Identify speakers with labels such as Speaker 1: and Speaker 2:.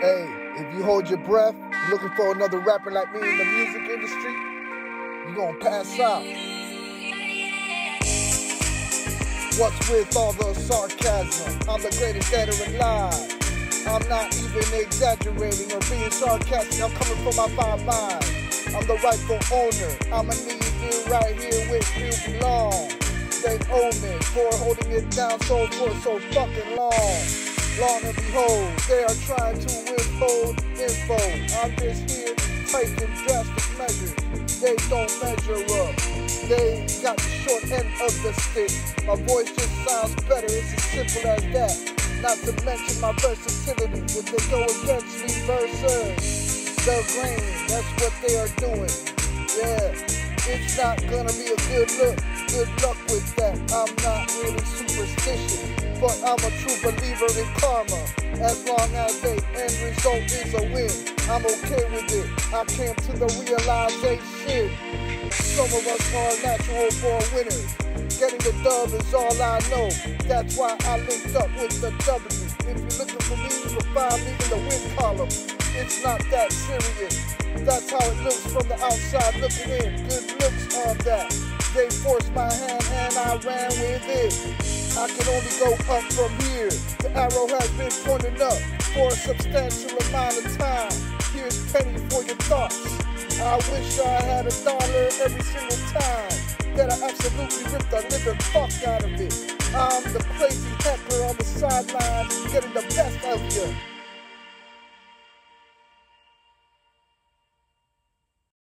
Speaker 1: Hey, if you hold your breath, looking for another rapper like me in the music industry, you're gonna pass out. What's with all the sarcasm? I'm the greatest or alive. I'm not even exaggerating or being sarcastic. I'm coming from my five mind. I'm the rightful owner. I'ma need you right here with you belong. They owe me for holding it down so for so fucking long. Long and behold, they are trying to withhold info. I'm just here taking drastic measures. They don't measure up. They got the short end of the stick. My voice just sounds better, it's as simple as that. Not to mention my versatility when they go against me versus the grain. That's what they are doing. Yeah, it's not gonna be a good look. Good luck with that. I'm not really superstitious but I'm a true believer in karma. As long as the end result is a win, I'm okay with it. I came to the realization some of us are natural born winners. Getting the dub is all I know. That's why I linked up with the W. If you're looking for me, you can find me in the win column. It's not that serious. That's how it looks from the outside looking in. Good looks on that. They forced my hand and I ran with it. I can only go up from here. The arrow has been pointing up for a substantial amount of time. Here's penny for your thoughts. I wish I had a dollar every single time that I absolutely ripped the living fuck out of it. I'm the crazy heckler on the sideline, getting the best of you.